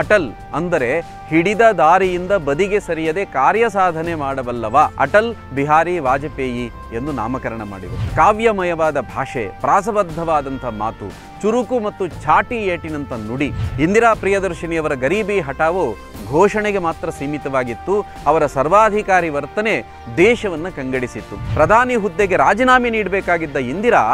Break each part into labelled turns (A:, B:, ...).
A: ಅಟಲ್ ಅಂದರೆ ಹಿಡಿದ ದಾರಿಯಿಂದ ಬದಿಗೆ ಸರಿಯದೆ ಕಾರ್ಯ ಸಾಧನೆ ಮಾಡಬಲ್ಲವ ಅಟಲ್ ಬಿಹಾರಿ ವಾಜಪೇಯಿ ಎಂದು ನಾಮಕರಣ ಮಾಡಿದರು. ಕಾವ್ಯಮಯವಾದ ಭಾಷೆ, ಪ್ರಾಸಬದ್ಧವಾದಂಥ ಮಾತು, ಚುರುಕು ಮತ್ತು ಛಾಟಿ ಏಟಿನಂಥ ನುಡಿ, ಇಂದಿರಾ ಪ್ರಿಯದರ್ಶಿನಿಯವರ ಗರೀಬಿ ಹಠಾವು ಘೋಷಣೆಗೆ ಮಾತ್ರ ಸೀಮಿತವಾಗಿತ್ತು. ಅವರ ಸರ್ವಾಧಿಕಾರಿ ವರ್ತನೆ ದೇಶವನ್ನು ಕಂಗಡಿಸಿತ್ತು. ಪ್ರಧಾನಿ ಹುದ್ದೆಗೆ ರಾಜೀನಾಮೆ ನೀಡಬೇಕಾಗಿದ್ದ ಇಂದಿರಾ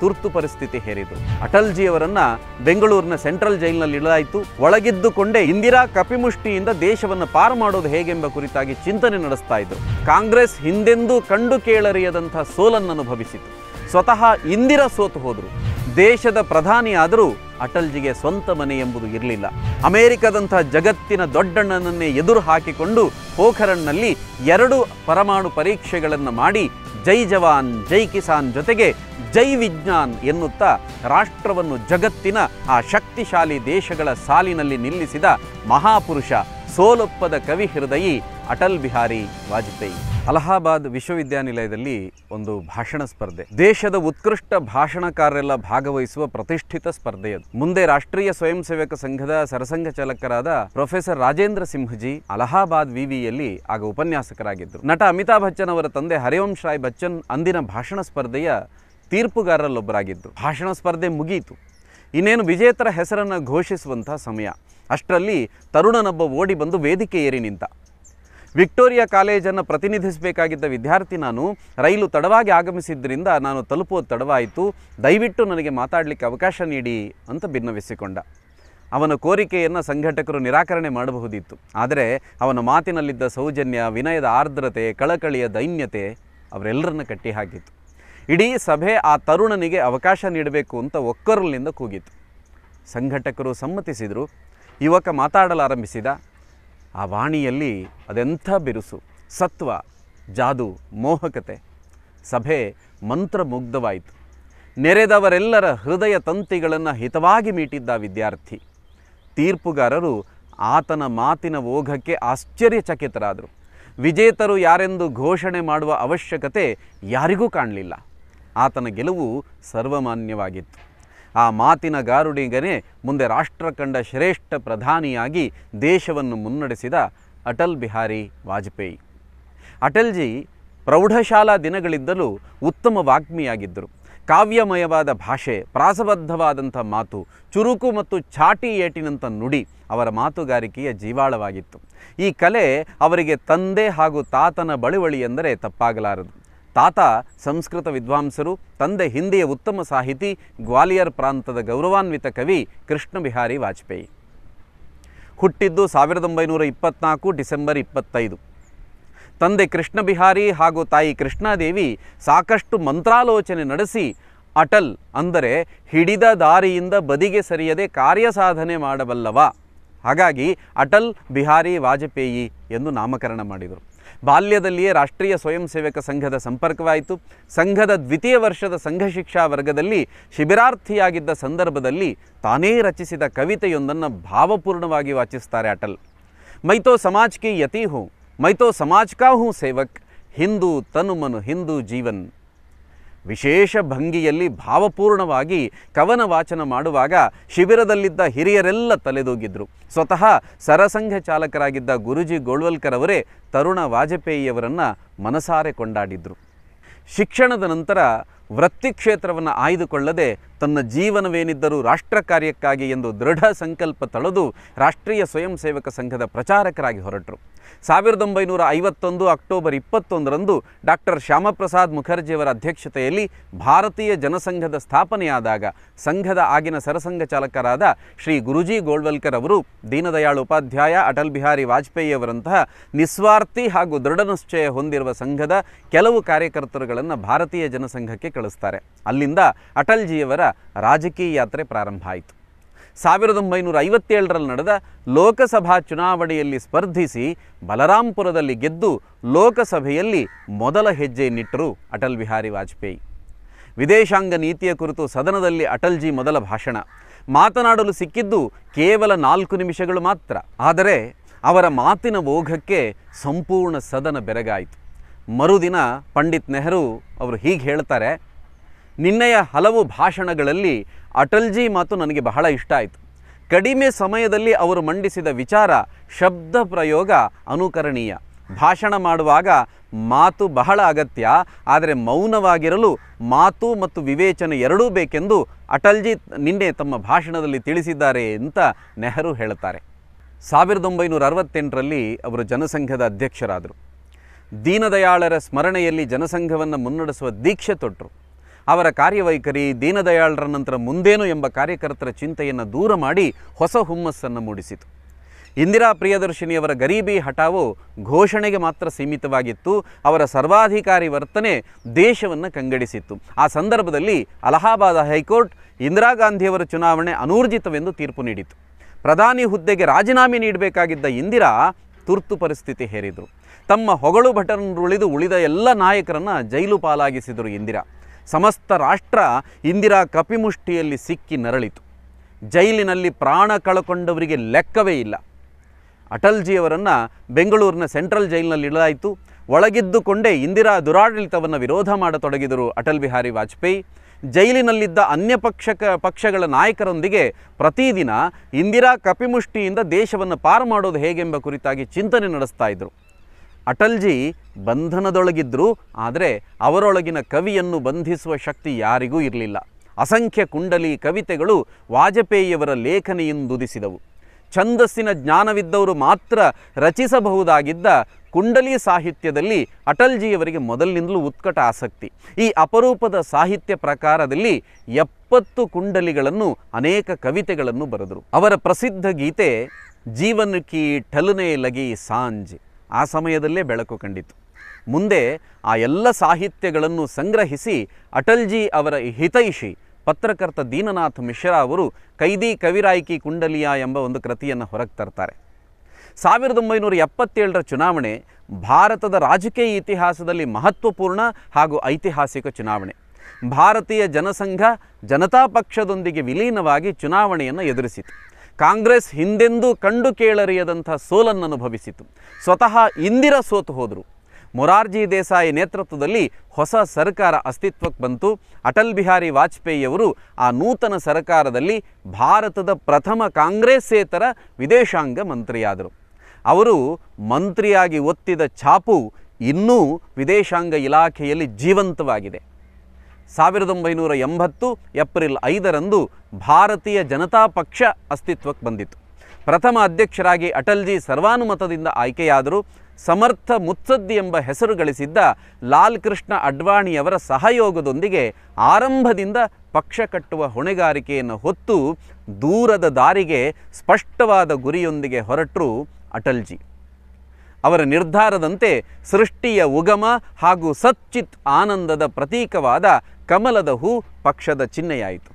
A: ತುರ್ತು ಪರಿಸ್ಥಿತಿ ಹೇರಿತು. ಅಟಲ್ಜಿಯವರನ್ನ ಬೆಂಗಳೂರಿನ ಸೆಂಟ್ರಲ್ ಜೈಲಿನಲ್ಲಿ ಇಡಲಾಯಿತು. ಒಳಗಿದ್ದುಕೊಂಡೇ ಇಂದಿರಾ ಕಪಿಮುಷ್ಟಿಯಿಂದ ದೇಶವನ್ನು ಪಾರು ಮಾಡೋದು ಹೇಗೆಂಬ ಕುರಿತಾಗಿ ಚಿಂತನೆ ನಡೆಸ್ತಾ ಇದ್ರು. ಕಾಂಗ್ರೆಸ್ ಹಿಂದೆಂದೂ ಕಂಡು ಕೇಳರಿಯದಂಥ ಸೋಲನ್ನು ಅನುಭವಿಸಿತು. ಸ್ವತಃ ಇಂದಿರಾ ಸೋತು ಹೋದರು. ದೇಶದ ಪ್ರಧಾನಿಯಾದರೂ ಅಟಲ್ಜಿಗೆ ಸ್ವಂತ ಮನೆ ಎಂಬುದು ಇರಲಿಲ್ಲ. ಅಮೆರಿಕದಂಥ ಜಗತ್ತಿನ ದೊಡ್ಡಣ್ಣನನ್ನೇ ಎದುರು ಹಾಕಿಕೊಂಡು ಪೋಖರಣ್ನಲ್ಲಿ ಎರಡು ಪರಮಾಣು ಪರೀಕ್ಷೆಗಳನ್ನು ಮಾಡಿ ಜೈ ಜವಾನ್, ಜೈ ಕಿಸಾನ್ ಜೊತೆಗೆ ಜೈ ವಿಜ್ಞಾನ್ ಎನ್ನುತ್ತಾ ರಾಷ್ಟ್ರವನ್ನು ಜಗತ್ತಿನ ಆ ಶಕ್ತಿಶಾಲಿ ದೇಶಗಳ ಸಾಲಿನಲ್ಲಿ ನಿಲ್ಲಿಸಿದ ಮಹಾಪುರುಷ ಸೋಲೊಪ್ಪದ ಕವಿ ಹೃದಯಿ ಅಟಲ್ ಬಿಹಾರಿ ವಾಜಪೇಯಿ. ಅಲಹಾಬಾದ್ ವಿಶ್ವವಿದ್ಯಾನಿಲಯದಲ್ಲಿ ಒಂದು ಭಾಷಣ ಸ್ಪರ್ಧೆ. ದೇಶದ ಉತ್ಕೃಷ್ಟ ಭಾಷಣಕಾರರೆಲ್ಲ ಭಾಗವಹಿಸುವ ಪ್ರತಿಷ್ಠಿತ ಸ್ಪರ್ಧೆಯದು ಮುಂದೆ ರಾಷ್ಟ್ರೀಯ ಸ್ವಯಂ ಸೇವಕ ಸಂಘದ ಸರಸಂಘ ಚಾಲಕರಾದ ಪ್ರೊಫೆಸರ್ ರಾಜೇಂದ್ರ ಸಿಂಹಜಿ ಅಲಹಾಬಾದ್ ವಿವಿಯಲ್ಲಿ ಆಗ ಉಪನ್ಯಾಸಕರಾಗಿದ್ದರು. ನಟ ಅಮಿತಾಬ್ ಬಚ್ಚನ್ ಅವರ ತಂದೆ ಹರಿವಂಶ್ ರಾಯ್ ಬಚ್ಚನ್ ಅಂದಿನ ಭಾಷಣ ಸ್ಪರ್ಧೆಯ ತೀರ್ಪುಗಾರರಲ್ಲೊಬ್ಬರಾಗಿದ್ದರು ಭಾಷಣ ಸ್ಪರ್ಧೆ ಮುಗಿಯಿತು ಇನ್ನೇನು ವಿಜೇತರ ಹೆಸರನ್ನು ಘೋಷಿಸುವಂತಹ ಸಮಯ. ಅಷ್ಟರಲ್ಲಿ ತರುಣನೊಬ್ಬ ಓಡಿ ಬಂದು ವೇದಿಕೆ ಏರಿ ನಿಂತ. ವಿಕ್ಟೋರಿಯಾ ಕಾಲೇಜನ್ನು ಪ್ರತಿನಿಧಿಸಬೇಕಾಗಿದ್ದ ವಿದ್ಯಾರ್ಥಿ ನಾನು ರೈಲು ತಡವಾಗಿ ಆಗಮಿಸಿದ್ದರಿಂದ ನಾನು ತಲುಪೋದು ತಡವಾಯಿತು. ದಯವಿಟ್ಟು ನನಗೆ ಮಾತಾಡಲಿಕ್ಕೆ ಅವಕಾಶ ನೀಡಿ ಅಂತ ಭಿನ್ನವಿಸಿಕೊಂಡ ಅವನ ಕೋರಿಕೆಯನ್ನು ಸಂಘಟಕರು ನಿರಾಕರಣೆ ಮಾಡಬಹುದಿತ್ತು. ಆದರೆ ಅವನ ಮಾತಿನಲ್ಲಿದ್ದ ಸೌಜನ್ಯ, ವಿನಯದ ಆರ್ದ್ರತೆ, ಕಳಕಳಿಯ ದೈನ್ಯತೆ ಅವರೆಲ್ಲರನ್ನ ಕಟ್ಟಿಹಾಕಿತು ಇಡೀ ಸಭೆ ಆ ತರುಣನಿಗೆ ಅವಕಾಶ ನೀಡಬೇಕು ಅಂತ ಒಕ್ಕರಲಿನಿಂದ ಕೂಗಿತು ಸಂಘಟಕರು ಸಮ್ಮತಿಸಿದರು. ಯುವಕ ಮಾತಾಡಲಾರಂಭಿಸಿದ. ಆ ವಾಣಿಯಲ್ಲಿ ಅದೆಂಥ ಬಿರುಸು. ಸತ್ವ, ಜಾದು, ಮೋಹಕತೆ. ಸಭೆ ಮಂತ್ರಮುಗ್ಧವಾಯಿತು. ನೆರೆದವರೆಲ್ಲರ ಹೃದಯ ತಂತಿಗಳನ್ನು ಹಿತವಾಗಿ ಮೀಟಿದ್ದ ವಿದ್ಯಾರ್ಥಿ. ತೀರ್ಪುಗಾರರು ಆತನ ಮಾತಿನ ಓಘಕ್ಕೆ ಆಶ್ಚರ್ಯಚಕಿತರಾದರು. ವಿಜೇತರು ಯಾರೆಂದು ಘೋಷಣೆ ಮಾಡುವ ಅವಶ್ಯಕತೆ ಯಾರಿಗೂ ಕಾಣಲಿಲ್ಲ. ಆತನ ಗೆಲುವು ಸರ್ವಮಾನ್ಯವಾಗಿತ್ತು. ಆ ಮಾತಿನ ಗಾರುಡಿಗನೇ ಮುಂದೆ ರಾಷ್ಟ್ರ ಕಂಡ ಶ್ರೇಷ್ಠ ಪ್ರಧಾನಿಯಾಗಿ ದೇಶವನ್ನು ಮುನ್ನಡೆಸಿದ ಅಟಲ್ ಬಿಹಾರಿ ವಾಜಪೇಯಿ. ಅಟಲ್ಜಿ ಪ್ರೌಢಶಾಲಾ ದಿನಗಳಿದ್ದಲೂ ಉತ್ತಮ ವಾಗ್ಮಿಯಾಗಿದ್ದರು. ಕಾವ್ಯಮಯವಾದ ಭಾಷೆ, ಪ್ರಾಸಬದ್ಧವಾದಂಥ ಮಾತು, ಚುರುಕು ಮತ್ತು ಚಾಟಿ ಏಟಿನಂಥ ನುಡಿ ಅವರ ಮಾತುಗಾರಿಕೆಯ ಜೀವಾಳವಾಗಿತ್ತು. ಈ ಕಲೆ ಅವರಿಗೆ ತಂದೆ ಹಾಗೂ ತಾತನ ಬಳುವಳಿ ಎಂದರೆ ತಪ್ಪಾಗಲಾರದು. ತಾತ, ಸಂಸ್ಕೃತ ವಿದ್ವಾಂಸರು, ತಂದೆ ಹಿಂದಿಯ ಉತ್ತಮ ಸಾಹಿತಿ, ಗ್ವಾಲಿಯರ್ ಪ್ರಾಂತದ ಗೌರವಾನ್ವಿತ ಕವಿ ಕೃಷ್ಣ ಬಿಹಾರಿ ವಾಜಪೇಯಿ. ಹುಟ್ಟಿದ್ದು ಸಾವಿರದ ಒಂಬೈನೂರ ಇಪ್ಪತ್ನಾಲ್ಕು ಡಿಸೆಂಬರ್ ಇಪ್ಪತ್ತೈದು. ತಂದೆ ಕೃಷ್ಣ ಬಿಹಾರಿ ಹಾಗೂ ತಾಯಿ ಕೃಷ್ಣಾದೇವಿ ಸಾಕಷ್ಟು ಮಂತ್ರಾಲೋಚನೆ ನಡೆಸಿ ಅಟಲ್ ಅಂದರೆ ಹಿಡಿದ ದಾರಿಯಿಂದ ಬದಿಗೆ ಸರಿಯದೆ ಕಾರ್ಯಸಾಧನೆ ಮಾಡಬಲ್ಲವ. ಹಾಗಾಗಿ ಅಟಲ್ ಬಿಹಾರಿ ವಾಜಪೇಯಿ ಎಂದು ನಾಮಕರಣ ಮಾಡಿದರು. ಬಾಲ್ಯದಲ್ಲಿಯೇ ರಾಷ್ಟ್ರೀಯ ಸ್ವಯಂ ಸೇವಕ ಸಂಘದ ಸಂಪರ್ಕವಾಯಿತು. ಸಂಘದ ದ್ವಿತೀಯ ವರ್ಷದ ಸಂಘ ಶಿಕ್ಷಾ ವರ್ಗದಲ್ಲಿ ಶಿಬಿರಾರ್ಥಿಯಾಗಿದ್ದ ಸಂದರ್ಭದಲ್ಲಿ ತಾನೇ ರಚಿಸಿದ ಕವಿತೆಯೊಂದನ್ನು ಭಾವಪೂರ್ಣವಾಗಿ ವಾಚಿಸ್ತಾರೆ ಅಟಲ್. ಮೈತೋ ಸಮಾಜ್ ಕಿ ಯತಿ ಹೂ, ಮೈತೋ ಸಮಾಜ್ ಕಾ ಹೂँ ಸೇವಕ್, ಹಿಂದೂ ತನುಮನು ಹಿಂದೂ ಜೀವನ್. ವಿಶೇಷ ಭಂಗಿಯಲ್ಲಿ ಭಾವಪೂರ್ಣವಾಗಿ ಕವನ ವಾಚನ ಮಾಡುವಾಗ ಶಿಬಿರದಲ್ಲಿದ್ದ ಹಿರಿಯರೆಲ್ಲ ತಲೆದೂಗಿದ್ರು. ಸ್ವತಃ ಸರಸಂಘ ಚಾಲಕರಾಗಿದ್ದ ಗುರುಜಿ ಗೋಳ್ವಲ್ಕರ್ ಅವರೇ ತರುಣ ವಾಜಪೇಯಿಯವರನ್ನು ಮನಸಾರೆ ಕೊಂಡಾಡಿದ್ರು. ಶಿಕ್ಷಣದ ನಂತರ ವೃತ್ತಿ ಕ್ಷೇತ್ರವನ್ನು ಆಯ್ದುಕೊಳ್ಳದೆ ತನ್ನ ಜೀವನವೇನಿದ್ದರೂ ರಾಷ್ಟ್ರ ಕಾರ್ಯಕ್ಕಾಗಿ ಎಂದು ದೃಢ ಸಂಕಲ್ಪ ತಳೆದು ರಾಷ್ಟ್ರೀಯ ಸ್ವಯಂ ಸೇವಕ ಸಂಘದ ಪ್ರಚಾರಕರಾಗಿ ಹೊರಟರು. ಸಾವಿರದ ಒಂಬೈನೂರ ಐವತ್ತೊಂದು ಅಕ್ಟೋಬರ್ ಇಪ್ಪತ್ತೊಂದರಂದು ಡಾಕ್ಟರ್ ಶ್ಯಾಮಪ್ರಸಾದ್ ಮುಖರ್ಜಿಯವರ ಅಧ್ಯಕ್ಷತೆಯಲ್ಲಿ ಭಾರತೀಯ ಜನಸಂಘದ ಸ್ಥಾಪನೆಯಾದಾಗ ಸಂಘದ ಆಗಿನ ಸರಸಂಘ ಚಾಲಕರಾದ ಶ್ರೀ ಗುರುಜಿ ಗೋಳ್ವಲ್ಕರ್ ಅವರು, ದೀನದಯಾಳ್ ಉಪಾಧ್ಯಾಯ, ಅಟಲ್ ಬಿಹಾರಿ ವಾಜಪೇಯಿಯವರಂತಹ ನಿಸ್ವಾರ್ಥಿ ಹಾಗೂ ದೃಢನಿಶ್ಚಯ ಹೊಂದಿರುವ ಸಂಘದ ಕೆಲವು ಕಾರ್ಯಕರ್ತರುಗಳನ್ನು ಭಾರತೀಯ ಜನಸಂಘಕ್ಕೆ ಕಳಿಸ್ತಾರೆ. ಅಲ್ಲಿಂದ ಅಟಲ್ಜಿಯವರ ರಾಜಕೀಯ ಯಾತ್ರೆ ಪ್ರಾರಂಭ ಆಯಿತು. ಸಾವಿರದ ಒಂಬೈನೂರ ಐವತ್ತೇಳರಲ್ಲಿ ನಡೆದ ಲೋಕಸಭಾ ಚುನಾವಣೆಯಲ್ಲಿ ಸ್ಪರ್ಧಿಸಿ ಬಲರಾಂಪುರದಲ್ಲಿ ಗೆದ್ದು ಲೋಕಸಭೆಯಲ್ಲಿ ಮೊದಲ ಹೆಜ್ಜೆಯನ್ನಿಟ್ಟರು ಅಟಲ್ ಬಿಹಾರಿ ವಾಜಪೇಯಿ. ವಿದೇಶಾಂಗ ನೀತಿಯ ಕುರಿತು ಸದನದಲ್ಲಿ ಅಟಲ್ಜಿ ಮೊದಲ ಭಾಷಣ. ಮಾತನಾಡಲು ಸಿಕ್ಕಿದ್ದು ಕೇವಲ ನಾಲ್ಕು ನಿಮಿಷಗಳು ಮಾತ್ರ. ಆದರೆ ಅವರ ಮಾತಿನ ಓಘಕ್ಕೆ ಸಂಪೂರ್ಣ ಸದನ ಬೆರಗಾಯಿತು. ಮರುದಿನ ಪಂಡಿತ್ ನೆಹರು ಅವರು ಹೀಗೆ ಹೇಳ್ತಾರೆ ನಿನ್ನೆಯ ಹಲವು ಭಾಷಣಗಳಲ್ಲಿ ಅಟಲ್ಜಿ ಮಾತು ನನಗೆ ಬಹಳ ಇಷ್ಟ ಆಯಿತು. ಕಡಿಮೆ ಸಮಯದಲ್ಲಿ ಅವರು ಮಂಡಿಸಿದ ವಿಚಾರ ಶಬ್ದ ಪ್ರಯೋಗ ಅನುಕರಣೀಯ. ಭಾಷಣ ಮಾಡುವಾಗ ಮಾತು ಬಹಳ ಅಗತ್ಯ, ಆದರೆ ಮೌನವಾಗಿರಲು ಮಾತು ಮತ್ತು ವಿವೇಚನೆ ಎರಡೂ ಬೇಕೆಂದು ಅಟಲ್ಜಿ ನಿನ್ನೆ ತಮ್ಮ ಭಾಷಣದಲ್ಲಿ ತಿಳಿಸಿದ್ದಾರೆ ಅಂತ ನೆಹರು ಹೇಳುತ್ತಾರೆ. ಸಾವಿರದ ಒಂಬೈನೂರ ಅರವತ್ತೆಂಟರಲ್ಲಿ ಅವರು ಜನಸಂಘದ ಅಧ್ಯಕ್ಷರಾದರು. ದೀನದಯಾಳರ ಸ್ಮರಣೆಯಲ್ಲಿ ಜನಸಂಘವನ್ನು ಮುನ್ನಡೆಸುವ ದೀಕ್ಷೆ ತೊಟ್ಟರು. ಅವರ ಕಾರ್ಯವೈಖರಿ ದೀನದಯಾಳರ ನಂತರ ಮುಂದೇನು ಎಂಬ ಕಾರ್ಯಕರ್ತರ ಚಿಂತೆಯನ್ನು ದೂರ ಮಾಡಿ ಹೊಸ ಹುಮ್ಮಸ್ಸನ್ನು ಮೂಡಿಸಿತು. ಇಂದಿರಾ ಪ್ರಿಯದರ್ಶಿನಿಯವರ ಗರೀಬಿ ಹಠಾವು ಘೋಷಣೆಗೆ ಮಾತ್ರ ಸೀಮಿತವಾಗಿತ್ತು. ಅವರ ಸರ್ವಾಧಿಕಾರಿ ವರ್ತನೆ ದೇಶವನ್ನು ಕಂಗಡಿಸಿತ್ತು. ಆ ಸಂದರ್ಭದಲ್ಲಿ ಅಲಹಾಬಾದ್ ಹೈಕೋರ್ಟ್ ಇಂದಿರಾ ಗಾಂಧಿಯವರ ಚುನಾವಣೆ ಅನೂರ್ಜಿತವೆಂದು ತೀರ್ಪು ನೀಡಿತು ಪ್ರಧಾನಿ ಹುದ್ದೆಗೆ ರಾಜೀನಾಮೆ ನೀಡಬೇಕಾಗಿದ್ದ ಇಂದಿರಾ ತುರ್ತು ಪರಿಸ್ಥಿತಿ ಹೇರಿದರು. ತಮ್ಮ ಹೊಗಳು ಭಟನರುಳಿದು ಉಳಿದ ಎಲ್ಲ ನಾಯಕರನ್ನು ಜೈಲು ಪಾಲಾಗಿಸಿದರು ಇಂದಿರಾ. ಸಮಸ್ತ ರಾಷ್ಟ್ರ ಇಂದಿರಾ ಕಪಿಮುಷ್ಟಿಯಲ್ಲಿ ಸಿಕ್ಕಿ ನರಳಿತು. ಜೈಲಿನಲ್ಲಿ ಪ್ರಾಣ ಕಳಕೊಂಡವರಿಗೆ ಲೆಕ್ಕವೇ ಇಲ್ಲ. ಅಟಲ್ಜಿಯವರನ್ನು ಬೆಂಗಳೂರಿನ ಸೆಂಟ್ರಲ್ ಜೈಲಿನಲ್ಲಿ ಇಡಲಾಯಿತು. ಒಳಗಿದ್ದುಕೊಂಡೇ ಇಂದಿರಾ ದುರಾಡಳಿತವನ್ನು ವಿರೋಧ ಮಾಡತೊಡಗಿದರು ಅಟಲ್ ಬಿಹಾರಿ ವಾಜಪೇಯಿ. ಜೈಲಿನಲ್ಲಿದ್ದ ಅನ್ಯ ಪಕ್ಷಕ, ಪಕ್ಷಗಳ ನಾಯಕರೊಂದಿಗೆ ಪ್ರತಿದಿನ ಇಂದಿರಾ ಕಪಿಮುಷ್ಟಿಯಿಂದ ದೇಶವನ್ನು ಪಾರು ಮಾಡೋದು ಹೇಗೆಂಬ ಕುರಿತಾಗಿ ಚಿಂತನೆ ನಡೆಸ್ತಾ ಇದ್ದರು ಅಟಲ್ಜಿ ಬಂಧನದೊಳಗಿದ್ದರು ಆದರೆ ಅವರೊಳಗಿನ ಕವಿಯನ್ನು ಬಂಧಿಸುವ ಶಕ್ತಿ ಯಾರಿಗೂ ಇರಲಿಲ್ಲ. ಅಸಂಖ್ಯ ಕುಂಡಲಿ ಕವಿತೆಗಳು ವಾಜಪೇಯಿಯವರ ಲೇಖನೆಯಿಂದುದಿಸಿದವು. ಛಂದಸ್ಸಿನ ಜ್ಞಾನವಿದ್ದವರು ಮಾತ್ರ ರಚಿಸಬಹುದಾಗಿದ್ದ ಕುಂಡಲಿ ಸಾಹಿತ್ಯದಲ್ಲಿ ಅಟಲ್ಜಿಯವರಿಗೆ ಮೊದಲಿನಿಂದಲೂ ಉತ್ಕಟ ಆಸಕ್ತಿ. ಈ ಅಪರೂಪದ ಸಾಹಿತ್ಯ ಪ್ರಕಾರದಲ್ಲಿ ಎಪ್ಪತ್ತು ಕುಂಡಲಿಗಳನ್ನು ಅನೇಕ ಕವಿತೆಗಳನ್ನು ಬರೆದರು. ಅವರ ಪ್ರಸಿದ್ಧ ಗೀತೆ ಜೀವನ ಕಿ ಠಲನೆ ಲಗಿ ಸಾಂಜ್. ಆ ಸಮಯದಲ್ಲೇ ಬೆಳಕು ಕಂಡಿತು ಮುಂದೆ ಆ ಎಲ್ಲ ಸಾಹಿತ್ಯಗಳನ್ನು ಸಂಗ್ರಹಿಸಿ ಅಟಲ್ಜಿ ಅವರ ಹಿತೈಷಿ ಪತ್ರಕರ್ತ ದೀನನಾಥ್ ಮಿಶ್ರಾ ಅವರು ಕೈದಿ ಕವಿರಾಯ್ಕಿ ಕುಂಡಲಿಯ ಎಂಬ ಒಂದು ಕೃತಿಯನ್ನು ಹೊರಗೆ ತರ್ತಾರೆ. ಸಾವಿರದ ಒಂಬೈನೂರ ಎಪ್ಪತ್ತೇಳರ ಚುನಾವಣೆ ಭಾರತದ ರಾಜಕೀಯ ಇತಿಹಾಸದಲ್ಲಿ ಮಹತ್ವಪೂರ್ಣ ಹಾಗೂ ಐತಿಹಾಸಿಕ ಚುನಾವಣೆ. ಭಾರತೀಯ ಜನಸಂಘ ಜನತಾ ಪಕ್ಷದೊಂದಿಗೆ ವಿಲೀನವಾಗಿ ಚುನಾವಣೆಯನ್ನು ಎದುರಿಸಿತು. ಕಾಂಗ್ರೆಸ್ ಹಿಂದೆಂದೂ ಕಂಡು ಕೇಳರಿಯದಂಥ ಸೋಲನ್ನು ಅನುಭವಿಸಿತು. ಸ್ವತಃ ಇಂದಿರ ಸೋತು ಹೋದರು. ಮೊರಾರ್ಜಿ ದೇಸಾಯಿ ನೇತೃತ್ವದಲ್ಲಿ ಹೊಸ ಸರ್ಕಾರ ಅಸ್ತಿತ್ವಕ್ಕೆ ಬಂತು. ಅಟಲ್ ಬಿಹಾರಿ ವಾಜಪೇಯಿಯವರು ಆ ನೂತನ ಸರ್ಕಾರದಲ್ಲಿ ಭಾರತದ ಪ್ರಥಮ ಕಾಂಗ್ರೆಸ್ಸೇತರ ವಿದೇಶಾಂಗ ಮಂತ್ರಿಯಾದರು. ಅವರು ಮಂತ್ರಿಯಾಗಿ ಒತ್ತಿದ ಛಾಪು ಇನ್ನೂ ವಿದೇಶಾಂಗ ಇಲಾಖೆಯಲ್ಲಿ ಜೀವಂತವಾಗಿದೆ. ಸಾವಿರದ ಒಂಬೈನೂರ ಎಂಬತ್ತು ಏಪ್ರಿಲ್ ಐದರಂದು ಭಾರತೀಯ ಜನತಾ ಪಕ್ಷ ಅಸ್ತಿತ್ವಕ್ಕೆ ಬಂದಿತು ಪ್ರಥಮ ಅಧ್ಯಕ್ಷರಾಗಿ ಅಟಲ್ಜಿ ಸರ್ವಾನುಮತದಿಂದ ಆಯ್ಕೆಯಾದರು ಸಮರ್ಥ ಮುತ್ಸದ್ದಿ ಎಂಬ ಹೆಸರು ಗಳಿಸಿದ್ದ ಲಾಲ್ ಕೃಷ್ಣ ಅಡ್ವಾಣಿಯವರ ಸಹಯೋಗದೊಂದಿಗೆ ಆರಂಭದಿಂದ ಪಕ್ಷ ಕಟ್ಟುವ ಹೊಣೆಗಾರಿಕೆಯನ್ನು ಹೊತ್ತು ದೂರದ ದಾರಿಗೆ ಸ್ಪಷ್ಟವಾದ ಗುರಿಯೊಂದಿಗೆ ಹೊರಟರು ಅಟಲ್ಜಿ. ಅವರ ನಿರ್ಧಾರದಂತೆ ಸೃಷ್ಟಿಯ ಉಗಮ ಹಾಗೂ ಸಚ್ಚಿತ್ ಆನಂದದ ಪ್ರತೀಕವಾದ ಕಮಲದ ಹೂ ಪಕ್ಷದ ಚಿಹ್ನೆಯಾಯಿತು.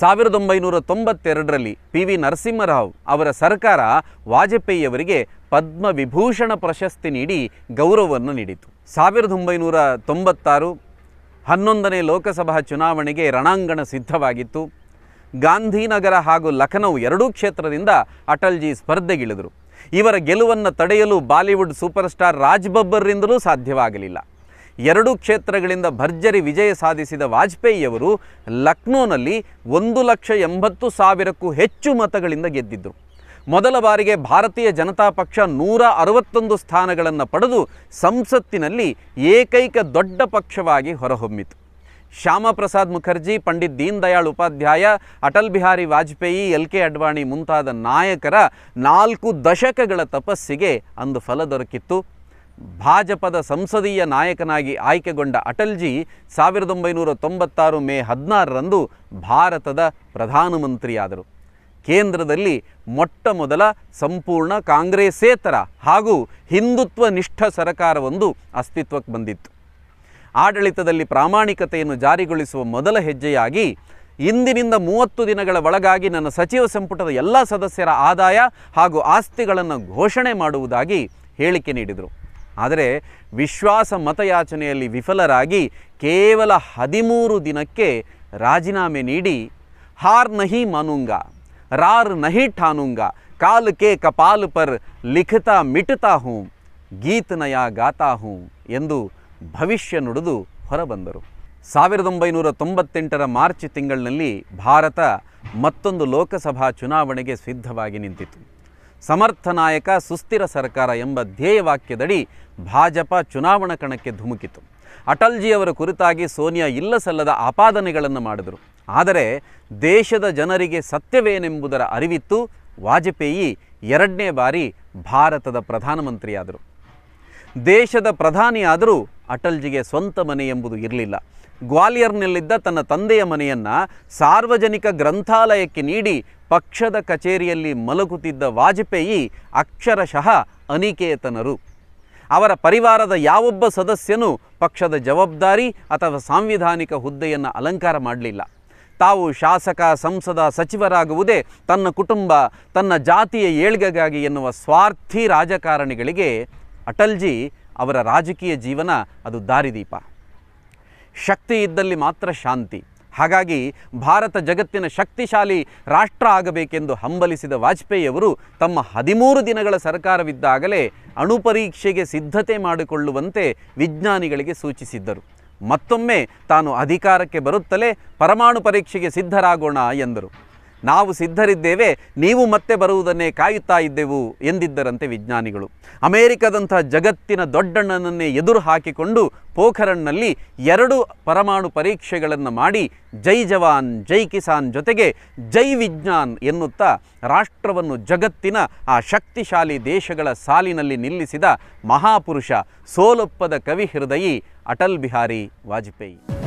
A: ಸಾವಿರದ ಒಂಬೈನೂರ ತೊಂಬತ್ತೆರಡರಲ್ಲಿ ಪಿ ವಿ ನರಸಿಂಹರಾವ್ ಅವರ ಸರ್ಕಾರ ವಾಜಪೇಯಿಯವರಿಗೆ ಪದ್ಮವಿಭೂಷಣ ಪ್ರಶಸ್ತಿ ನೀಡಿ ಗೌರವವನ್ನು ನೀಡಿತು. ಸಾವಿರದ ಒಂಬೈನೂರ ತೊಂಬತ್ತಾರು ಹನ್ನೊಂದನೇ ಲೋಕಸಭಾ ಚುನಾವಣೆಗೆ ರಣಾಂಗಣ ಸಿದ್ಧವಾಗಿತ್ತು. ಗಾಂಧಿನಗರ ಹಾಗೂ ಲಖನೌ ಎರಡೂ ಕ್ಷೇತ್ರದಿಂದ ಅಟಲ್ಜಿ ಸ್ಪರ್ಧೆಗಿಳಿದರು. ಇವರ ಗೆಲುವನ್ನು ತಡೆಯಲು ಬಾಲಿವುಡ್ ಸೂಪರ್ ಸ್ಟಾರ್ ರಾಜ್ ಬಬ್ಬರ್ರಿಂದಲೂ ಸಾಧ್ಯವಾಗಲಿಲ್ಲ. ಎರಡು ಕ್ಷೇತ್ರಗಳಿಂದ ಭರ್ಜರಿ ವಿಜಯ ಸಾಧಿಸಿದ ವಾಜಪೇಯಿಯವರು ಲಕ್ನೋನಲ್ಲಿ ಒಂದು ಲಕ್ಷ ಎಂಬತ್ತು ಸಾವಿರಕ್ಕೂ ಹೆಚ್ಚು ಮತಗಳಿಂದ ಗೆದ್ದಿದ್ದರು ಮೊದಲ ಬಾರಿಗೆ ಭಾರತೀಯ ಜನತಾ ಪಕ್ಷ ನೂರ ಅರವತ್ತೊಂದು ಸ್ಥಾನಗಳನ್ನು ಪಡೆದು ಸಂಸತ್ತಿನಲ್ಲಿ ಏಕೈಕ ದೊಡ್ಡ ಪಕ್ಷವಾಗಿ ಹೊರಹೊಮ್ಮಿತು. ಶ್ಯಾಮಪ್ರಸಾದ್ ಮುಖರ್ಜಿ, ಪಂಡಿತ್ ದೀನ್ ದಯಾಳ್ ಉಪಾಧ್ಯಾಯ, ಅಟಲ್ ಬಿಹಾರಿ ವಾಜಪೇಯಿ, ಎಲ್ ಕೆ ಅಡ್ವಾಣಿ ಮುಂತಾದ ನಾಯಕರ ನಾಲ್ಕು ದಶಕಗಳ ತಪಸ್ಸಿಗೆ ಅಂದು ಫಲ ದೊರಕಿತ್ತು. ಭಾಜಪದ ಸಂಸದೀಯ ನಾಯಕನಾಗಿ ಆಯ್ಕೆಗೊಂಡ ಅಟಲ್ಜಿ ಸಾವಿರದ ಒಂಬೈನೂರ ತೊಂಬತ್ತಾರು ಮೇ ಹದಿನಾರರಂದು ಭಾರತದ ಪ್ರಧಾನಮಂತ್ರಿಯಾದರು. ಕೇಂದ್ರದಲ್ಲಿ ಮೊಟ್ಟ ಮೊದಲ ಸಂಪೂರ್ಣ ಕಾಂಗ್ರೆಸ್ಸೇತರ ಹಾಗೂ ಹಿಂದುತ್ವ ನಿಷ್ಠ ಸರಕಾರವೊಂದು ಅಸ್ತಿತ್ವಕ್ಕೆ ಬಂದಿತ್ತು. ಆಡಳಿತದಲ್ಲಿ ಪ್ರಾಮಾಣಿಕತೆಯನ್ನು ಜಾರಿಗೊಳಿಸುವ ಮೊದಲ ಹೆಜ್ಜೆಯಾಗಿ ಇಂದಿನಿಂದ ಮೂವತ್ತು ದಿನಗಳ ಒಳಗಾಗಿ ನನ್ನ ಸಚಿವ ಸಂಪುಟದ ಎಲ್ಲ ಸದಸ್ಯರ ಆದಾಯ ಹಾಗೂ ಆಸ್ತಿಗಳನ್ನು ಘೋಷಣೆ ಮಾಡುವುದಾಗಿ ಹೇಳಿಕೆ ನೀಡಿದರು. ಆದರೆ ವಿಶ್ವಾಸ ಮತಯಾಚನೆಯಲ್ಲಿ ವಿಫಲರಾಗಿ ಕೇವಲ ಹದಿಮೂರು ದಿನಕ್ಕೆ ರಾಜೀನಾಮೆ ನೀಡಿ ಹಾರ್ ನಹಿ ಮಾನುಂಗ, ರಾರ್ ನಹಿ ಠಾನುಂಗ, ಕಾಲ್ ಕೆ ಕಪಾಲ್ ಪರ್ ಲಿಖತಾ ಮಿಟತಾ ಹೂಂ, ಗೀತ್ ನಯಾ ಗಾತಾ ಹೂಂ ಎಂದು ಭವಿಷ್ಯ ನುಡಿದು ಹೊರಬಂದರು. ಸಾವಿರದ ಒಂಬೈನೂರ ತೊಂಬತ್ತೆಂಟರ ಮಾರ್ಚ್ ತಿಂಗಳಿನಲ್ಲಿ ಭಾರತ ಮತ್ತೊಂದು ಲೋಕಸಭಾ ಚುನಾವಣೆಗೆ ಸಿದ್ಧವಾಗಿ ನಿಂತಿತು. ಸಮರ್ಥ ನಾಯಕ, ಸುಸ್ಥಿರ ಸರ್ಕಾರ ಎಂಬ ಧ್ಯೇಯವಾಕ್ಯದಡಿ ಭಾಜಪ ಚುನಾವಣಾ ಕಣಕ್ಕೆ ಧುಮುಕಿತು. ಅಟಲ್ಜಿಯವರ ಕುರಿತಾಗಿ ಸೋನಿಯಾ ಇಲ್ಲ ಸಲ್ಲದ ಆಪಾದನೆಗಳನ್ನು ಮಾಡಿದರು. ಆದರೆ ದೇಶದ ಜನರಿಗೆ ಸತ್ಯವೇನೆಂಬುದರ ಅರಿವಿತ್ತು. ವಾಜಪೇಯಿ ಎರಡನೇ ಬಾರಿ ಭಾರತದ ಪ್ರಧಾನಮಂತ್ರಿಯಾದರು. ದೇಶದ ಪ್ರಧಾನಿಯಾದರೂ ಅಟಲ್ಜಿಗೆ ಸ್ವಂತ ಮನೆ ಎಂಬುದು ಇರಲಿಲ್ಲ. ಗ್ವಾಲಿಯರ್ನಲ್ಲಿದ್ದ ತನ್ನ ತಂದೆಯ ಮನೆಯನ್ನು ಸಾರ್ವಜನಿಕ ಗ್ರಂಥಾಲಯಕ್ಕೆ ನೀಡಿ ಪಕ್ಷದ ಕಚೇರಿಯಲ್ಲಿ ಮಲಗುತ್ತಿದ್ದ ವಾಜಪೇಯಿ ಅಕ್ಷರಶಃ ಅನಿಕೇತನರು. ಅವರ ಪರಿವಾರದ ಯಾವೊಬ್ಬ ಸದಸ್ಯನೂ ಪಕ್ಷದ ಜವಾಬ್ದಾರಿ ಅಥವಾ ಸಾಂವಿಧಾನಿಕ ಹುದ್ದೆಯನ್ನು ಅಲಂಕಾರ ಮಾಡಲಿಲ್ಲ. ತಾವು ಶಾಸಕ, ಸಂಸದ, ಸಚಿವರಾಗುವುದೇ ತನ್ನ ಕುಟುಂಬ, ತನ್ನ ಜಾತಿಯ ಏಳ್ಗೆಗಾಗಿ ಎನ್ನುವ ಸ್ವಾರ್ಥಿ ರಾಜಕಾರಣಿಗಳಿಗೆ ಅಟಲ್ಜಿ ಅವರ ರಾಜಕೀಯ ಜೀವನ ಅದು ದಾರಿದೀಪ. ಶಕ್ತಿ ಇದ್ದಲ್ಲಿ ಮಾತ್ರ ಶಾಂತಿ. ಹಾಗಾಗಿ ಭಾರತ ಜಗತ್ತಿನ ಶಕ್ತಿಶಾಲಿ ರಾಷ್ಟ್ರ ಆಗಬೇಕೆಂದು ಹಂಬಲಿಸಿದ ವಾಜಪೇಯಿಯವರು ತಮ್ಮ ಹದಿಮೂರು ದಿನಗಳ ಸರ್ಕಾರವಿದ್ದಾಗಲೇ ಅಣುಪರೀಕ್ಷೆಗೆ ಸಿದ್ಧತೆ ಮಾಡಿಕೊಳ್ಳುವಂತೆ ವಿಜ್ಞಾನಿಗಳಿಗೆ ಸೂಚಿಸಿದ್ದರು. ಮತ್ತೊಮ್ಮೆ ತಾನು ಅಧಿಕಾರಕ್ಕೆ ಬರುತ್ತಲೇ ಪರಮಾಣು ಪರೀಕ್ಷೆಗೆ ಸಿದ್ಧರಾಗೋಣ ಎಂದರು. ನಾವು ಸಿದ್ಧರಿದ್ದೇವೆ, ನೀವು ಮತ್ತೆ ಬರುವುದನ್ನೇ ಕಾಯುತ್ತಾ ಇದ್ದೆವು ಎಂದಿದ್ದರಂತೆ ವಿಜ್ಞಾನಿಗಳು. ಅಮೆರಿಕದಂಥ ಜಗತ್ತಿನ ದೊಡ್ಡಣ್ಣನನ್ನೇ ಎದುರು ಹಾಕಿಕೊಂಡು ಪೋಖರಣ್ನಲ್ಲಿ ಎರಡು ಪರಮಾಣು ಪರೀಕ್ಷೆಗಳನ್ನು ಮಾಡಿ ಜೈ ಜವಾನ್, ಜೈ ಕಿಸಾನ್ ಜೊತೆಗೆ ಜೈ ವಿಜ್ಞಾನ್ ಎನ್ನುತ್ತಾ ರಾಷ್ಟ್ರವನ್ನು ಜಗತ್ತಿನ ಆ ಶಕ್ತಿಶಾಲಿ ದೇಶಗಳ ಸಾಲಿನಲ್ಲಿ ನಿಲ್ಲಿಸಿದ ಮಹಾಪುರುಷ ಸೋಲೊಪ್ಪದ ಕವಿ ಹೃದಯಿ ಅಟಲ್ ಬಿಹಾರಿ ವಾಜಪೇಯಿ.